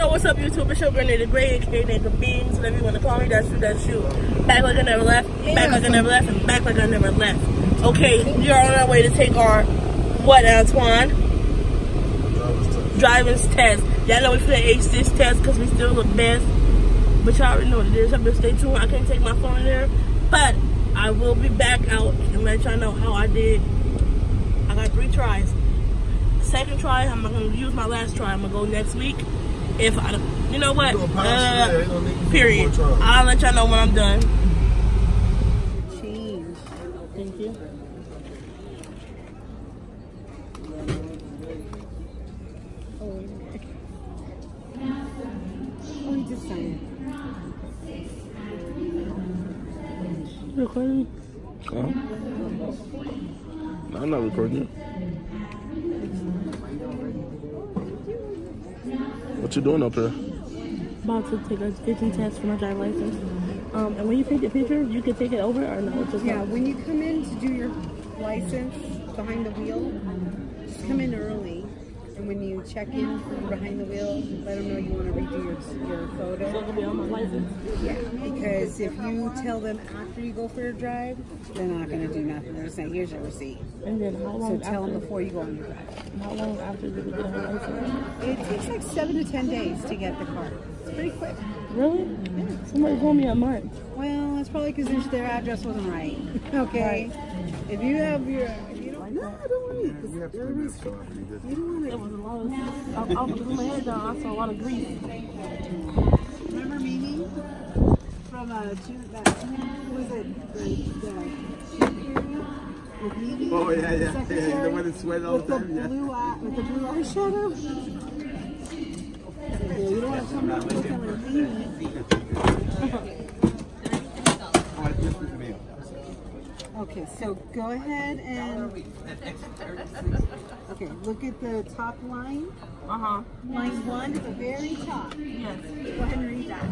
So what's up YouTube? It's your girl Nay the Grate, aka Nigga Beans, whatever you want to call me, that's you, that's you. Back like I never left, back like I never left, and back like I never left. Okay, we are on our way to take our, what Antoine? Driver's test. Y'all know we finna ace this test because we still look best. But y'all already know what it is. I'm gonna stay tuned. I can't take my phone in there. But I will be back out and let y'all know how I did. I got three tries. Second try, I'm not gonna use my last try. I'm gonna go next week. If I, you know what? Uh, period. I'll let y'all know when I'm done. Change. Thank you. Oh, he just signed Recording. Huh? No, I'm not recording you. What you doing up here? About to take a vision test for my driver's license. Um, and when you take the picture, you can take it over or no? Just Yeah, when you come in to do your license behind the wheel, just come in early. And when you check in from behind the wheel, let them know you want to redo your, your photo. it'll be on my license. Yeah, because if you tell them after you go for your drive, they're not going to do nothing. They're saying, here's your receipt. And then how long So tell them before you go on your drive. How long after did we get license? It takes like seven to ten days to get the card. It's pretty quick. Really? Somebody told me a month. Well, it's probably because their address wasn't right. Okay. If you have your, you don't, no, don't worry. 'cause everybody's- You don't want There to. was a lot of. I, I was putting my head down. I saw a lot of grief. Remember Mimi from uh, June, that, what was it? The, the period Mimi. Oh, yeah, yeah, yeah, the one that sweat all with the time, yeah. Blue eye, with the blue eyeshadow. Yeah, you don't want to come out looking like Mimi. Oh, I just was mail. Okay, so go ahead and okay, look at the top line. Uh huh. Line one at the very top. Yes. Go ahead and read that.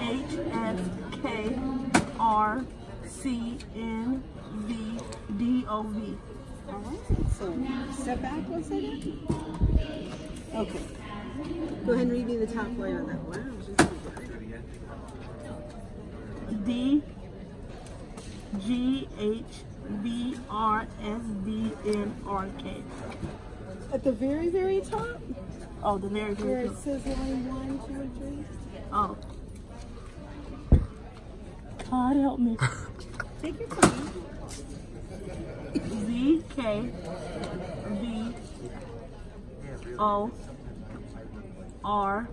H S K R C N V D O V. All right. So step back one second. Okay. Go ahead and read me the top line on that. Wow. D G H V R S D N R K. At the very, very top, Oh, the very where very it says line one, two, and three. Oh. God help me. Take your time. Z K V O R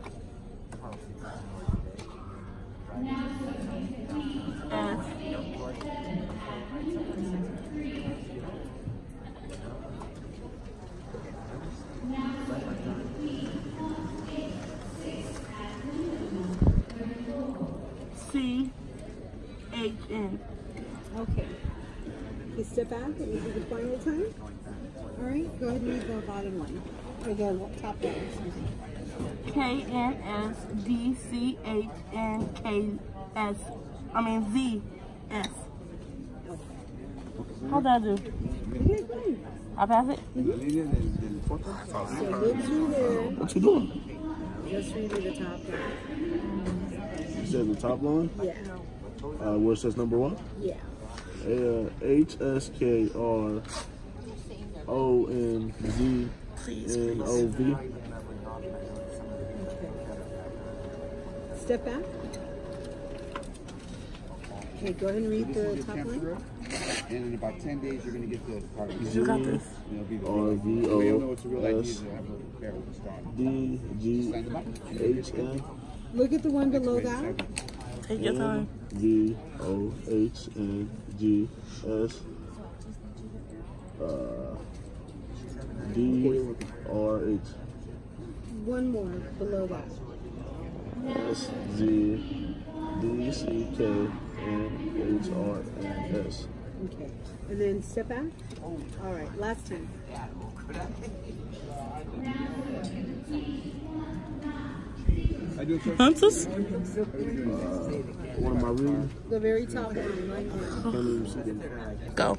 S C H N. Okay. You step back and read the final time. All right. Go ahead and read the bottom line. Or the top line. Excuse me. K N S D C H N K S. I mean Z S. How'd that do? Okay, fine. I pass it? So look through there. What you doing? Just read the top line. You said the top line, Yeah. uh, where it says number one. Yeah. Uh, H S K R O N Z N O V. Step back. Okay, go ahead and read the top line. And in about 10 days, you're going to get the card. You got this. And the R real- V the way you'll know O it's real ID S is you'll have a barrel to start. D G H N Look at the one below that. Take your time. V O H N G S uh, D R H One more below that. S Z D C K N H R N S. Okay. And then step back. All right, last time. I do a search. Hunters? What am I reading? The very top line, right there. Can't even see them. Go.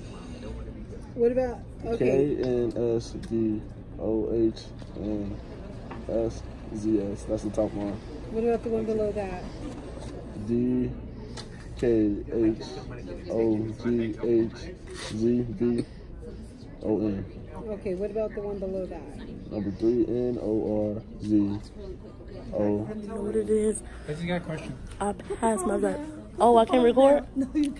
What about. K N S D O H N S Z S. That's the top one. What about the one below that? D K H O G H Z V O N. Okay, what about the one below that? Number three N O R Z O. I know what it is. I just got a question. I passed my vet. Oh, I can't record?